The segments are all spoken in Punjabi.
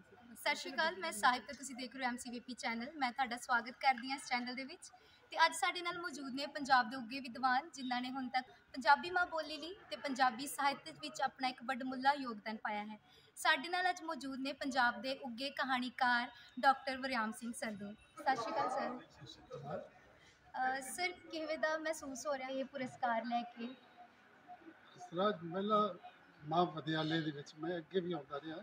ਸਤਿ ਸ਼੍ਰੀ ਅਕਾਲ, ਮੈਂ ਸਾਹਿਬ ਤੇ ਤੁਸੀਂ ਦੇਖ ਰਹੇ ਹੋ ਐਮਸੀਵੀਪੀ ਚੈਨਲ ਮੈਂ ਤੁਹਾਡਾ ਸਵਾਗਤ ਕਰਦੀ ਹਾਂ ਇਸ ਚੈਨਲ ਦੇ ਵਿੱਚ। ਤੇ ਅੱਜ ਸਾਡੇ ਨਾਲ ਮੌਜੂਦ ਨੇ ਪੰਜਾਬ ਦੇ ਉੱਗੇ ਵਿਦਵਾਨ, ਜਿਨ੍ਹਾਂ ਨੇ ਹੁਣ ਤੱਕ ਪੰਜਾਬੀ ਮਾਂ ਬੋਲੀ ਲਈ ਤੇ ਪੰਜਾਬੀ ਸਾਹਿਤ ਵਿੱਚ ਆਪਣਾ ਇੱਕ ਵੱਡਮੁੱਲਾ ਯੋਗਦਾਨ ਪਾਇਆ ਹੈ। ਸਾਡੇ ਨਾਲ ਅੱਜ ਮੌਜੂਦ ਨੇ ਪੰਜਾਬ ਦੇ ਉੱਗੇ ਕਹਾਣੀਕਾਰ ਡਾਕਟਰ ਵਰਿਆਮ ਸਿੰਘ ਸੰਧੂ ਸਤਿ ਸ਼੍ਰੀ ਅਕਾਲ ਸਰ। ਸਰ, ਕਿਵੇਂ ਦਾ ਮਹਿਸੂਸ ਹੋ ਰਿਹਾ ਇਹ ਪੁਰਸਕਾਰ ਲੈ ਕੇ? ਇਸ ਤਰ੍ਹਾਂ ਮਾਂ ਵਿਦਿਆਲੇ ਦੇ ਵਿੱਚ ਮੈਂ ਅੱਗੇ ਵੀ ਆਉਂਦਾ ਰਿਹਾ।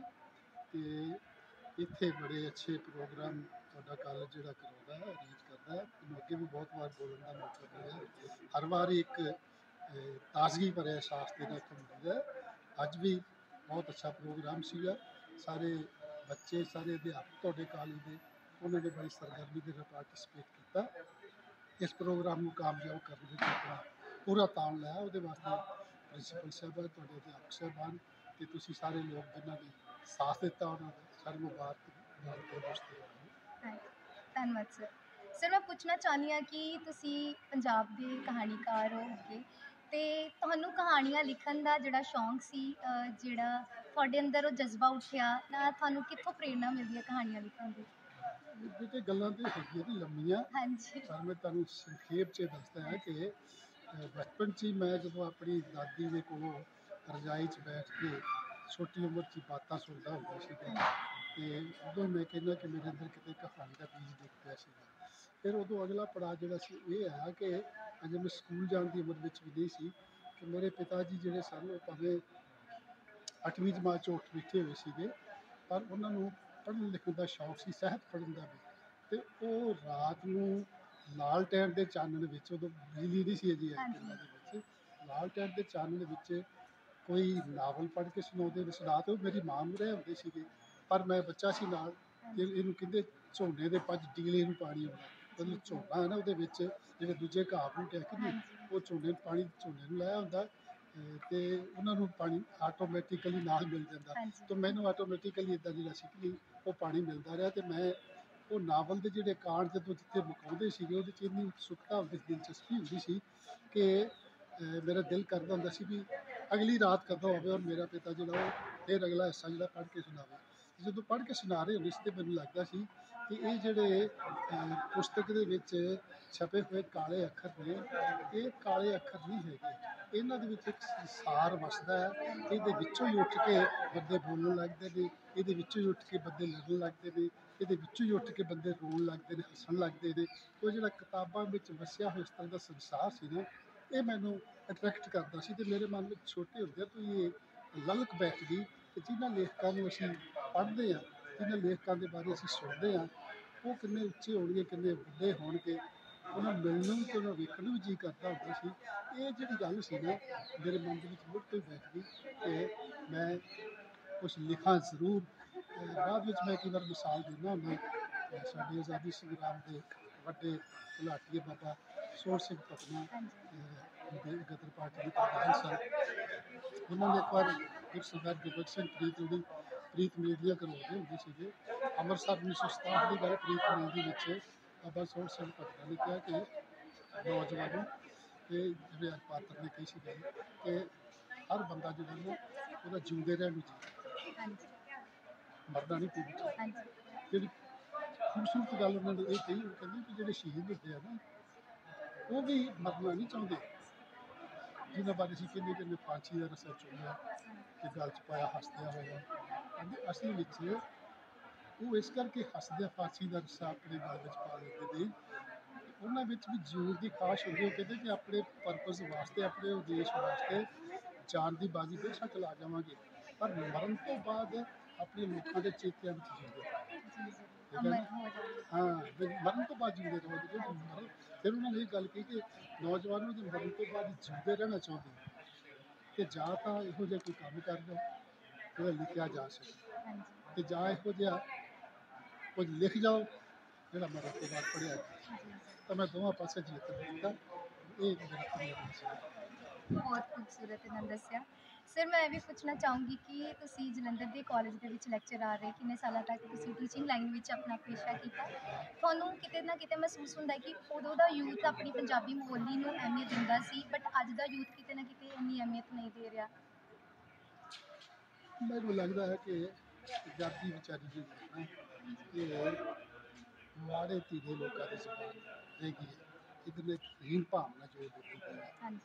ਤੇ ਇੱਥੇ ਬੜੇ ਅੱਛੇ ਪ੍ਰੋਗਰਾਮ ਤੁਹਾਡਾ ਕਾਲਜ ਜਿਹੜਾ ਕਰਾਉਂਦਾ ਹੈ, ਅਰੇਂਜ ਕਰਦਾ ਹੈ। ਮੈਨੂੰ ਅੱਗੇ ਵੀ ਬਹੁਤ ਵਾਰ ਬੋਲਣ ਦਾ ਮੌਕਾ ਮਿਲਿਆ ਹਰ ਵਾਰ ਇੱਕ ਤਾਜ਼ਗੀ ਭਰਿਆ ਅਹਿਸਾਸ ਦੇ ਨਾਲ ਮਿਲਦਾ ਅੱਜ ਵੀ ਬਹੁਤ ਅੱਛਾ ਪ੍ਰੋਗਰਾਮ ਸੀਗਾ। ਸਾਰੇ ਬੱਚੇ, ਸਾਰੇ ਅਧਿਆਪਕ ਤੁਹਾਡੇ ਕਾਲਜ ਦੇ, ਉਹਨਾਂ ਨੇ ਬੜੀ ਸਰਗਰਮੀ ਦੇ ਨਾਲ ਪਾਰਟਿਸਿਪੇਟ ਕੀਤਾ। ਇਸ ਪ੍ਰੋਗਰਾਮ ਨੂੰ ਕਾਮਯਾਬ ਕਰਨ ਵਿੱਚ ਆਪਣਾ ਪੂਰਾ ਤਾਣ ਲਾਇਆ। ਉਹਦੇ ਵਾਸਤੇ ਪ੍ਰਿੰਸੀਪਲ ਸਾਹਿਬਾਨ ਤੁਹਾਡੇ ਅਧਿਆਪਕ ਸਾਹਿਬਾਨ ਤੇ ਤੁਸੀਂ ਸਾਰੇ ਲੋਕ ਜਿਨ੍ਹਾਂ ਨੇ ਸਾਥ ਦਿੱਤਾ ਉਹਨਾਂ ਦਾ ਸਾਰੇ ਮੁਬਾਰਕ ਨਾਲ ਦੇ ਵਾਸਤੇ ਥੈਂਕ ਧੰਨਵਾਦ ਸਰ ਸਰ ਮੈਂ ਪੁੱਛਣਾ ਚਾਹੁੰਦੀ ਹਾਂ ਕਿ ਤੁਸੀਂ ਪੰਜਾਬ ਦੇ ਕਹਾਣੀਕਾਰ ਹੋ ਅੱਗੇ ਤੇ ਤੁਹਾਨੂੰ ਕਹਾਣੀਆਂ ਲਿਖਣ ਦਾ ਜਿਹੜਾ ਸ਼ੌਂਕ ਸੀ ਅਹ ਜਿਹੜਾ ਤੁਹਾਡੇ ਅੰਦਰ ਉਹ ਜਜ਼ਬਾ ਉੱਠਿਆ ਨਾ ਤੁਹਾਨੂੰ ਕਿੱਥੋਂ ਪ੍ਰੇਰਣਾ ਮਿਲਦੀ ਹੈ ਕਹਾਣੀਆਂ ਲਿਖਣ ਦੀ? ਇਹ ਤੇ ਗੱਲਾਂ ਤੇ ਹੈਗੀਆਂ ਨੇ ਲੰਮੀਆਂ ਹਾਂਜੀ। ਪਰ ਮੈਂ ਤੁਹਾਨੂੰ ਸੰਖੇਪ 'ਚ ਦੱਸਦਾ ਹਾਂ ਕਿ ਅਹ, ਬਚਪਨ 'ਚ ਹੀ ਮੈਂ ਜਦੋਂ ਆਪਣੀ ਦਾਦੀ ਦੇ ਕੋਲੋਂ ਰਜਾਈ 'ਚ ਬੈਠ ਕੇ ਛੋਟੀ ਉਮਰ 'ਚ ਬਾਤਾਂ ਸੁਣਦਾ ਹੁੰਦਾ ਸੀਗਾ ਤੇ ਉਦੋਂ ਮੈਂ ਕਹਿੰਦਾ ਕਿ ਮੇਰੇ ਅੰਦਰ ਕਿਤੇ ਕਹਾਣੀ ਦਾ ਬੀਜ ਦਿਖ ਪਿਆ ਸੀਗਾ ਫਿਰ ਉਦੋਂ ਅਗਲਾ ਪੜਾਅ ਜਿਹੜਾ ਸੀ ਇਹ ਆਇਆ ਕਿ ਅਜੇ ਮੈਂ ਸਕੂਲ ਜਾਣ ਦੀ ਉਮਰ ਵਿੱਚ ਵੀ ਨਹੀਂ ਸੀ ਕਿ ਮੇਰੇ ਪਿਤਾ ਜੀ ਜਿਹੜੇ ਸਨ ਉਹ ਭਾਵੇਂ 8ਵੀਂ ਜਮਾਤ 'ਚ ਉੱਠ ਬੈਠੇ ਹੋਏ ਸੀਗੇ, ਪਰ ਉਹਨਾਂ ਨੂੰ ਪੜ੍ਹਨ ਲਿਖਣ ਦਾ ਸ਼ੌਕ ਸੀ, ਸਹਿਤ ਪੜ੍ਹਨ ਦਾ ਵੀ ਤੇ ਉਹ ਰਾਤ ਨੂੰ ਲਾਲ ਟੈਰ ਦੇ ਚਾਨਣ ਵਿੱਚ, ਉਦੋਂ ਬਿਜਲੀ ਨਹੀਂ ਸੀ ਅਜੇ ਆਈ ਹਾਂਜੀ। ਪਿੰਡਾਂ ਦੇ ਵਿੱਚ ਲਾਲਟੈਨ ਦੇ ਚਾਨਣ ਵਿੱਚ ਕੋਈ ਨਾਵਲ ਪੜ੍ਹ ਕੇ ਸੁਣਾਉਂਦੇ ਨੇ ਸੁਣਾ ਤੇ ਉਹ ਮੇਰੀ ਮਾਂ ਨੂੰ ਰਹੇ ਹੁੰਦੇ ਸੀਗੇ। ਪਰ ਮੈਂ ਬੱਚਾ ਸੀ ਨਾਲ ਤੇ ਇਹਨੂੰ ਕਹਿੰਦੇ ਝੋਨੇ ਦੇ ਪੰਜ ਟੀਲੇ ਨੂੰ ਪਾਣੀ ਆਉਂਦਾ। ਮਤਲਬ ਝੋਨਾ ਹੈ ਨਾ ਉਹਦੇ ਵਿੱਚ ਜਿਹੜੇ ਦੂਜੇ ਘਾਹ ਬੂਟੇ ਕਿ ਉਹ ਝੋਨੇ ਨੂੰ ਪਾਣੀ ਝੋਨੇ ਨੂੰ ਲਾਇਆ ਹੁੰਦਾ ਤੇ ਉਹਨਾਂ ਨੂੰ ਪਾਣੀ ਆਟੋਮੈਟਿਕਲੀ ਨਾਲ ਮਿਲ ਜਾਂਦਾ। ਤਾਂ ਮੈਨੂੰ ਆਟੋਮੈਟਿਕਲੀ ਇਦਾਂ ਸੀ ਕਿ ਉਹ ਪਾਣੀ ਮਿਲਦਾ ਰਿਹਾ ਤੇ ਮੈਂ ਉਹ ਨਾਵਲ ਦੇ ਜਿਹੜੇ ਕਾਂਡ ਜਦੋਂ ਜਿੱਥੇ ਮੁਕਾਉਂਦੇ ਸੀਗੇ ਉਹਦੇ 'ਚ ਇੰਨੀ ਉਤਸੁਕਤਾ ਹੁੰਦੀ ਸੀ ਦਿਲਚਸਪੀ ਹੁੰਦੀ ਸੀ ਕਿ ਮੇਰਾ ਦਿਲ ਕਰਦਾ ਹੁੰਦਾ ਸੀ ਵੀ ਅਗਲੀ ਰਾਤ ਕਦੋਂ ਹੋਵੇ ਔਰ ਮੇਰਾ ਪਿਤਾ ਜਿਹੜਾ ਉਹ ਫਿਰ ਅਗਲਾ ਹਿੱਸਾ ਜਿਹੜਾ ਪੜ੍ਹ ਕੇ ਸੁਣਾਵੇ। ਜਦੋਂ ਪੜ੍ਹ ਕੇ ਸੁਣਾ ਰਹੇ ਹੁੰਦੇ ਸੀ ਤੇ ਮੈਨੂੰ ਲੱਗਦਾ ਸੀ ਕਿ ਇਹ ਜਿਹੜੇ ਪੁਸਤਕ ਦੇ ਵਿੱਚ ਛਪੇ ਹੋਏ ਕਾਲੇ ਅੱਖਰ ਨੇ, ਇਹ ਕਾਲੇ ਅੱਖਰ ਨਹੀਂ ਹੈਗੇ। ਇਹਨਾਂ ਦੇ ਵਿੱਚ ਇੱਕ ਸੰਸਾਰ ਵਸਦਾ ਹੈ। ਇਹਦੇ ਵਿੱਚੋਂ ਹੀ ਉੱਠ ਕੇ ਬੰਦੇ ਬੋਲਣ ਲੱਗਦੇ ਨੇ, ਇਹਦੇ ਵਿੱਚੋਂ ਹੀ ਉੱਠ ਕੇ ਬੰਦੇ ਲੜਨ ਲੱਗਦੇ ਨੇ, ਇਹਦੇ ਵਿੱਚੋਂ ਹੀ ਉੱਠ ਕੇ ਬੰਦੇ ਰੋਣ ਲੱਗਦੇ ਨੇ, ਹੱਸਣ ਲੱਗਦੇ ਨੇ। ਉਹ ਜਿਹੜਾ ਕਿਤਾਬਾਂ ਵਿੱਚ ਵਸਿਆ ਹੋਇਆ ਇਸ ਤਰ੍ਹਾਂ ਦਾ ਸੰਸਾਰ ਸੀ ਨਾ ਇਹ ਮੈਨੂੰ ਅਟਰੈਕਟ ਕਰਦਾ ਸੀ ਤੇ ਮੇਰੇ ਮਨ ਵਿੱਚ ਛੋਟੇ ਹੁੰਦੇ ਤੋਂ ਇਹ ਲਲਕ ਬੈਠਦੀ ਕਿ ਜਿਨ੍ਹਾਂ ਲੇਖਕਾਂ ਨੂੰ ਅਸੀਂ ਪੜ੍ਹਦੇ ਹਾਂ, ਜਿਨ੍ਹਾਂ ਲੇਖਕਾਂ ਦੇ ਬਾਰੇ ਅਸੀਂ ਸੁਣਦੇ ਹਾਂ, ਉਹ ਕਿੰਨੇ ਉੱਚੇ ਹੋਣਗੇ, ਕਿੰਨੇ ਵੱਡੇ ਹੋਣਗੇ, ਉਹਨਾਂ ਨੂੰ ਮਿਲਣ ਨੂੰ ਤੇ ਉਹਨਾਂ ਨੂੰ ਵੇਖਣ ਨੂੰ ਵੀ ਜੀ ਕਰਦਾ ਹੁੰਦਾ ਸੀ। ਇਹ ਜਿਹੜੀ ਗੱਲ ਸੀ ਨਾ, ਮੇਰੇ ਮਨ ਦੇ ਵਿੱਚ ਮੁੜ ਤੋਂ ਹੀ ਬੈਠ ਗਈ ਕਿ ਮੈਂ ਕੁਝ ਲਿਖਾਂ ਜ਼ਰੂਰ। ਬਾਅਦ ਵਿੱਚ ਮੈਂ ਕਈ ਵਾਰ ਮਿਸਾਲ ਦਿੰਦਾ ਹੁੰਦਾ, ਸਾਡੇ ਆਜ਼ਾਦੀ ਸੰਗਰਾਮ ਦੇ ਵੱਡੇ ਘੁਲਾਟੀਏ ਬਾਬਾ ਸੋਹਣ ਸਿੰਘ ਪਟਨਾ ਗਦਰ ਪਾਰਟੀ ਦੇ ਪ੍ਰਧਾਨ ਸਨ ਉਹਨਾਂ ਨੇ ਇੱਕ ਵਾਰ ਗੁਰ ਸਰਦਾਰ ਗੁਰਬਖਸ਼ ਸਿੰਘ ਪ੍ਰੀਤ ਜਿਹੜੀ ਪ੍ਰੀਤ ਮੇਲੀਆਂ ਕਰਵਾਉਂਦੇ ਹੁੰਦੇ ਸੀਗੇ। ਅੰਮ੍ਰਿਤਸਰ 1967 ਦੀ ਗੱਲ ਪ੍ਰੀਤ ਦੇ ਵਿੱਚ ਬਾਬਾ ਸੋਹਣ ਸਿੰਘ ਪਟਨਾ ਨੇ ਕਿਹਾ ਕਿ ਨੌਜਵਾਨੋ ਇਹ ਜਿਹੜੇ ਪਾਤਰ ਨੇ ਕਹੀ ਸੀ ਕਿ ਹਰ ਬੰਦਾ ਜਿਹੜਾ ਨਾ ਉਹਦਾ ਜਿਉਂਦੇ ਰਹਿਣ ਨੂੰ ਜੀ ਹਾਂਜੀ। ਮਰਦਾ ਨਹੀਂ ਪੂਰੀ ਹਾਂਜੀ। ਜਿਹੜੀ ਖੂਬਸੂਰਤ ਗੱਲ ਉਹਨਾਂ ਨੇ ਇਹ ਕਹੀ ਉਹ ਕਹਿੰਦੇ ਕਿ ਜਿਹੜੇ ਸ਼ਹੀਦ ਹੁੰਦੇ ਆ ਨਾ ਉਹ ਵੀ ਮਰਨਾ ਨਹੀਂ ਚਾਹੁੰਦੇ। ਜਿਨ੍ਹਾਂ ਬਾਰੇ ਅਸੀਂ ਕਿੰਨੇ ਕਿੰਨੇ ਫਾਂਸੀ ਦਾ ਰਸਾ ਚੁੱਲਿਆ ਤੇ ਗਲ ਚ ਪਾਇਆ, ਹੱਸਦਿਆਂ ਹੋਇਆ। ਕਹਿੰਦੇ ਅਸਲ ਵਿੱਚ ਉਹ ਇਸ ਕਰਕੇ ਹੱਸਦਿਆਂ ਫਾਂਸੀ ਦਾ ਰਸਾ ਆਪਣੇ ਗੱਲ ਵਿੱਚ ਪਾ ਲੈਂਦੇ ਨੇ ਉਹਨਾਂ ਵਿੱਚ ਵੀ ਜੀਣ ਦੀ ਖਾਸ਼ ਹੁੰਦੀ ਹੈ ਉਹ ਕਹਿੰਦੇ ਕਿ ਆਪਣੇ ਪਰਪਸ ਵਾਸਤੇ, ਆਪਣੇ ਉਦੇਸ਼ ਵਾਸਤੇ ਜਾਨ ਦੀ ਬਾਜੀ ਬੇਸ਼ੱਕ ਲਾ ਜਾਵਾਂਗੇ। ਪਰ ਮਰਨ ਤੋਂ ਬਾਅਦ ਆਪਣੇ ਲੋਕਾਂ ਦੇ ਚੇਤਿਆਂ ਵਿੱਚ ਜੀਉਂਦੇ ਜੀ ਅਮਰ? ਹੋ ਜਾਵੇ। ਹਾਂ ਵੀ ਮਰਨ ਤੋਂ ਬਾਅਦ ਜਿਉਂਦੇ ਰਹੋਗੇ ਜਦੋਂ ਮਰਨ ਫਿਰ ਉਹਨਾਂ ਨੇ ਇਹ ਗੱਲ ਕਹੀ ਕਿ ਨੌਜਵਾਨਾਂ ਨੂੰ ਮਰਨ ਤੋਂ ਬਾਅਦ ਜਿਉਂਦੇ ਰਹਿਣਾ ਚਾਹੁੰਦੇ ਕਿ ਜਾਂ ਤਾਂ ਇਹੋ ਜਿਹਾ ਕੋਈ ਕੰਮ ਕਰ ਲਓ ਜਿਹੜਾ ਲਿਖਿਆ ਜਾ ਸਕੇ। ਹਾਂਜੀ। ਤੇ ਜਾਂ ਇਹੋ ਜਿਹਾ ਕੁਝ ਲਿਖ ਜਾਓ ਜਿਹੜਾ ਮਰਨ ਤੋਂ ਬਾਅਦ ਪੜਿਆ ਜਾਏ ਜੀ ਤਾਂ ਮੈਂ ਦੋਵਾਂ ਪਾਸੇ ਜਿੱਤ ਦਿੱਤਾ ਇਹ ਮੇਰਾ ਤਜਰਬਾ ਸੀ ਬਹੁਤ ਖੂਬਸੂਰਤ ਇਹਨਾਂ ਦੱਸਿਆ। ਸਰ ਮੈਂ ਇਹ ਵੀ ਪੁੱਛਣਾ ਚਾਹੂੰਗੀ ਕਿ ਤੁਸੀਂ ਜਲੰਧਰ ਦੇ ਕਾਲਜ ਦੇ ਵਿੱਚ ਲੈਕਚਰ ਆ ਰਹੇ ਕਿੰਨੇ ਸਾਲਾਂ ਤੱਕ ਤੁਸੀਂ ਟੀਚਿੰਗ ਲਾਈਨ ਵਿੱਚ ਆਪਣਾ ਪੇਸ਼ਾ ਕੀਤਾ? ਤੁਹਾਨੂੰ ਕਿਤੇ ਨਾ ਕਿਤੇ ਮਹਿਸੂਸ ਹੁੰਦਾ ਕਿ ਉਦੋਂ ਦਾ ਯੂਥ ਆਪਣੀ ਪੰਜਾਬੀ ਬੋਲੀ ਨੂੰ ਅਹਿਮੀਅਤ ਦਿੰਦਾ ਸੀ ਬਟ ਅੱਜ ਦਾ ਯੂਥ ਕਿਤੇ ਨਾ ਕਿਤੇ ਇੰਨੀ ਅਹਿਮੀਅਤ ਨਹੀਂ ਦੇ ਰਿਹਾ। ਮੈਨੂੰ ਲੱਗਦਾ ਹੈ ਕਿ ਪੰਜਾਬੀ ਵਿਚਾਰੀ ਨਾ ਇਹ ਮਾੜੇ ਧੀਰੇ ਲੋਕਾਂ ਦੀ ਰਹਿ ਗਈ ਹੈ। ਇੱਕ ਹੀਨ ਭਾਵਨਾ ਜੋ ਦਿੱਤੀ ਹੈ ਹਾਂਜੀ।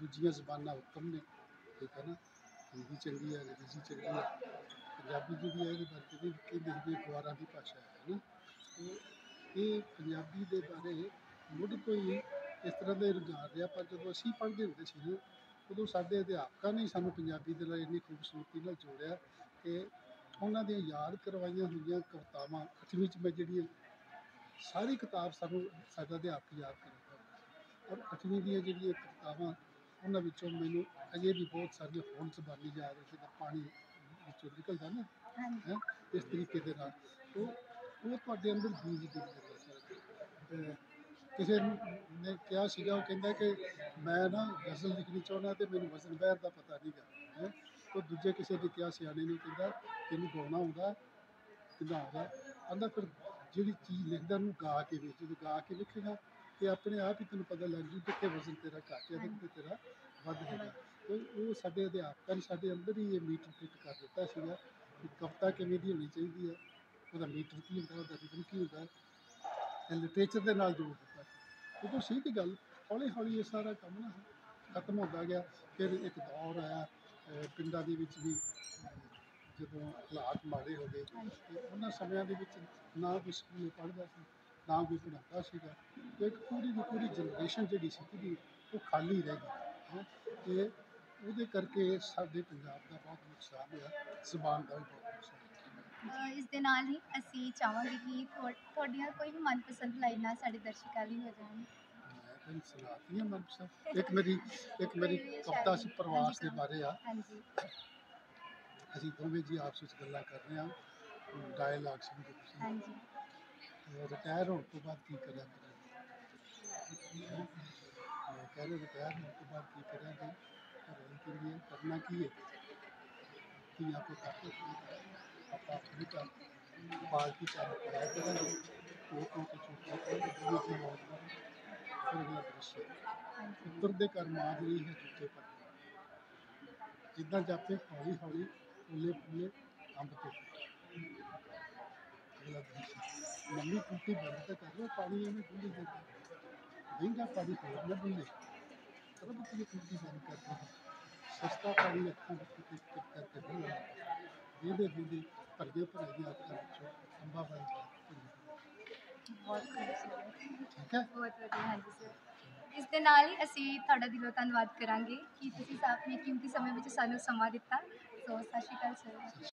ਦੂਜੀਆਂ ਜ਼ਬਾਨਾਂ ਉੱਤਮ ਨੇ, ਠੀਕ ਹੈ ਨਾ? ਹਿੰਦੀ ਚੰਗੀ ਹੈ, ਅੰਗਰੇਜ਼ੀ ਚੰਗੀ ਹੈ, ਪੰਜਾਬੀ ਜਿਹੜੀ ਹੈ, ਇਹਦੇ ਬਾਰੇ ਵੀ ਕਹਿੰਦੇ ਵੀ ਗੁਆਰਾਂ ਦੀ ਭਾਸ਼ਾ ਹੈ ਨਾ? ਇਹ ਪੰਜਾਬੀ ਦੇ ਬਾਰੇ ਮੁੱਢ ਤੋਂ ਹੀ ਇਸ ਤਰ੍ਹਾਂ ਦੇ ਰੁਝਾਨ ਰਿਹਾ, ਪਰ ਜਦੋਂ ਅਸੀਂ ਪੜ੍ਹਦੇ ਹੁੰਦੇ ਸੀ ਨਾ, ਉਦੋਂ ਸਾਡੇ ਅਧਿਆਪਕਾਂ ਨੇ ਸਾਨੂੰ ਪੰਜਾਬੀ ਦੇ ਨਾਲ ਇੰਨੀ ਖੂਬਸੂਰਤੀ ਨਾਲ ਜੋੜਿਆ ਕਿ ਉਹਨਾਂ ਦੀਆਂ ਯਾਦ ਕਰਵਾਈਆਂ ਹੋਈਆਂ ਕਵਿਤਾਵਾਂ, ਅੱਠਵੀਂ 'ਚ ਮੈਂ ਜਿਹੜੀਆਂ ਸਾਰੀ ਕਿਤਾਬ ਸਾਨੂੰ ਸਾਡਾ ਅਧਿਆਪਕ ਯਾਦ ਕਰਦਾ ਔਰ ਅੱਠਵੀਂ ਦੀਆਂ ਜਿਹੜੀਆਂ ਕਿਤਾਬਾਂ ਉਹਨਾਂ ਵਿੱਚੋਂ ਮੈਨੂੰ ਅਜੇ ਵੀ ਬਹੁਤ ਸਾਰੀਆਂ ਫੋਨ ਜ਼ਬਾਨੀ ਯਾਦ ਹੈ ਜਿੱਦਾਂ ਪਾਣੀ ਵਿੱਚੋਂ ਨਿਕਲਦਾ ਨਾ ਹੈ ਇਸ ਤਰੀਕੇ ਦੇ ਨਾਲ। ਉਹ ਉਹ ਤੁਹਾਡੇ ਅੰਦਰ ਬੀਜ ਦੇ ਦਿੰਦਾ ਕਿਸੇ ਨੇ ਕਿਹਾ ਸੀਗਾ ਉਹ ਕਹਿੰਦਾ ਕਿ ਮੈਂ ਨਾ ਗਜ਼ਲ ਲਿਖਣੀ ਚਾਹੁੰਦਾ ਤੇ ਮੈਨੂੰ ਵਜ਼ਨ ਬਹਿਰ ਦਾ ਪਤਾ ਨਹੀਂਗਾ ਹੈ। ਉਹ ਦੂਜੇ ਕਿਸੇ ਨੇ ਕਿਹਾ ਸਿਆਣੇ ਨੇ ਕਹਿੰਦਾ ਤੈਨੂੰ ਗਾਉਣਾ ਆਉਂਦਾ ਕਿੰਨਾ ਆਉਂਦਾ। ਆਂਦਾ ਫਿਰ ਜਿਹੜੀ ਚੀਜ਼ ਲਿਖਦਾ ਨੂੰ ਗਾ ਕੇ ਵੇਖ ਜਦੋਂ ਗਾ ਕੇ ਲਿਖੇਗਾ ਤੇ ਆਪਣੇ ਆਪ ਹੀ ਤੈਨੂੰ ਪਤਾ ਲੱਗ ਜੂ ਕਿੱਥੇ ਵਜ਼ਨ ਤੇਰਾ ਘੱਟ ਹੈ ਤੇ ਕਿੱਥੇ ਤੇਰਾ ਵੱਧ ਹੈਗਾ। ਤੇ ਉਹ ਸਾਡੇ ਅਧਿਆਪਕਾਂ ਨੇ ਸਾਡੇ ਅੰਦਰ ਹੀ ਇਹ ਮੀਟਰ ਫਿੱਟ ਕਰ ਦਿੱਤਾ ਸੀਗਾ ਕਿ ਕਵਿਤਾ ਕਿਵੇਂ ਦੀ ਹੋਣੀ ਚਾਹੀਦੀ ਹੈ ਉਹਦਾ ਮੀਟਰ ਕੀ ਹੁੰਦਾ ਉਹਦਾ ਰਿਦਮ ਕੀ ਹੁੰਦਾ ਤੇ ਲਿਟਰੇਚਰ ਦੇ ਨਾਲ ਜੋੜ ਦਿੱਤਾ। ਉਦੋਂ ਸੀ ਕਿ ਗੱਲ ਹੌਲੀ ਹੌਲੀ ਇਹ ਸਾਰਾ ਕੰਮ ਨਾ ਖਤਮ ਹੁੰਦਾ ਗਿਆ। ਫਿਰ ਇੱਕ ਦੌਰ ਆਇਆ ਪਿੰਡਾਂ ਦੇ ਵਿੱਚ ਵੀ ਜਦੋਂ ਹਾਲਾਤ ਮਾੜੇ ਹੋ ਗਏ ਉਹਨਾਂ ਸਮਿਆਂ ਦੇ ਵਿੱਚ ਨਾ ਕੋਈ ਸਕੂਲ ਪੜ੍ਹਦਾ ਸੀ ਨਾ ਕੋਈ ਪੜ੍ਹਾਉਂਦਾ ਸੀਗਾ। ਤੇ ਇੱਕ ਪੂਰੀ ਦੀ ਪੂਰੀ ਜਨਰੇਸ਼ਨ ਜਿਹੜੀ ਸੀ ਜਿਹੜੀ ਉਹ ਖਾਲੀ ਰਹਿ ਗਈ ਹੈਂ। ਤੇ ਉਹਦੇ ਕਰਕੇ ਸਾਡੇ ਪੰਜਾਬ ਦਾ ਬਹੁਤ ਨੁਕਸਾਨ ਹੋਇਆ ਜ਼ਬਾਨ ਦਾ ਵੀ ਬਹੁਤ ਨੁਕਸਾਨ ਹੋਇਆ। ਅਹ ਇਸ ਦੇ ਨਾਲ ਹੀ ਅਸੀਂ ਚਾਹਾਂਗੇ ਕਿ ਤੁਹਾ- ਤੁਹਾਡੀਆਂ ਕੋਈ ਵੀ ਮਨਪਸੰਦ ਲਾਈਨਾਂ ਸਾਡੇ ਦਰਸ਼ਕਾਂ ਲਈ ਹੋ ਜਾਣ। ਮੈਂ ਤਾਂ ਸੁਣਾਤੀ ਹੈ ਮਨਪਸੰਦ। ਇੱਕ ਮੇਰੀ ਇੱਕ ਮੇਰੀ ਕਵਿਤਾ ਸੀ ਪ੍ਰਵਾਸ ਦੇ ਬਾਰੇ ਆ। ਹਾਂਜੀ। ਅਸੀਂ ਦੋਵੇਂ ਜੀ ਆਪਸ ਵਿੱਚ ਗੱਲਾਂ ਕਰ ਰਹੇ ਹਾਂ ਡਾਇਲੌਗ ਸੀ ਕਿ ਤੁਸੀਂ ਹਾਂਜੀ। ਰਿਟਾਇਰ ਹੋਣ ਤੋਂ ਬਾਅਦ ਕੀ ਕਰਿਆ ਕਰਾਂਗੇ? ਮੈਂ ਕਹਿ ਰਿਹਾ ਰਿਟਾਇਰ ਹੋਣ ਤੋਂ ਬਾਅਦ ਕੀ ਕਰਾਂਗੇ ਘਰ ਕੇ लिए करना की है कि आपको खाते आप अपनी का पार्टी का कराया करेंगे लोगों के छोटे दोनों की मौत में फिर अगला दृश्य ਹਾਂਜੀ ਉੱਤਰ ਦੇ ਘਰ ਮਾਜਰੀ ਹੈ ਚੁੱਕੇ ਪਰ ਜਿੱਦਾਂ ਜਾਪੇ ਹੌਲੀ ਹੌਲੀ ਫੁੱਲੇ ਫੁੱਲੇ ਅੰਬ ਤੇ ਅਗਲਾ ਦ੍ਰਿਸ਼ ਮੰਮੀ ਕੁੱਤੀ ਬੰਦ ਤਾਂ ਕਰ ਲਓ ਪਾਣੀ ਐਵੇਂ ਡੁੱਲੀ ਜਾਂਦਾ ਮਹਿੰਗਾ ਪਾਣੀ ਹੋਰ ਨਾ ਡੁੱਲੇ ਸਰਬ ਕੀ ਕੁੱਤੀ ਬੰਦ ਕਰ ਦੋ ਸਸਤਾ ਪਾਣੀ ਅੱਖਾਂ ਵਿੱਚ ਟਿਕ ਟਿਕ ਕਰਕੇ ਡੁੱਲਣਾ ਇਹਦੇ ਵੀਦੇ ਭਰਦੇ ਭਰਦੇ ਅੱਖਾਂ ਵਿੱਚੋਂ ਅੰਬਾ ਬਣ ਗਿਆ ਬਹੁਤ ਖੂਬਸੂਰਤ ਠੀਕ ਹੈ ਬਹੁਤ ਵਧੀਆ ਹਾਂਜੀ ਸਰ ਇਸ ਦੇ ਨਾਲ ਹੀ ਅਸੀਂ ਤੁਹਾਡਾ ਦਿਲੋਂ ਧੰਨਵਾਦ ਕਰਾਂਗੇ ਕਿ ਤੁਸੀਂ ਆਪਣੇ ਕੀਮਤੀ ਸਮੇਂ ਵਿੱਚ ਸਾਨੂੰ ਸਮਾਂ ਦਿੱਤਾ ਸੋ ਸਤਿ ਸ਼੍ਰੀ ਅਕਾਲ ਸਰ